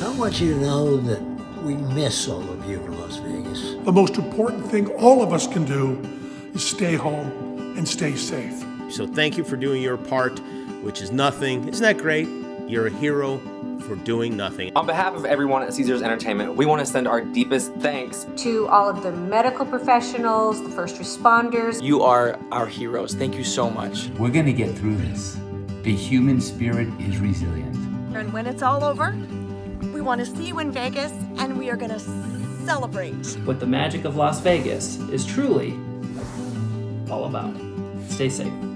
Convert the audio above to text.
I want you to know that we miss all of you in Las Vegas. The most important thing all of us can do is stay home and stay safe. So thank you for doing your part, which is nothing. Isn't that great? You're a hero for doing nothing. On behalf of everyone at Caesars Entertainment, we want to send our deepest thanks to all of the medical professionals, the first responders. You are our heroes. Thank you so much. We're going to get through this. The human spirit is resilient. And when it's all over, we want to see you in Vegas and we are going to celebrate. What the magic of Las Vegas is truly all about. Stay safe.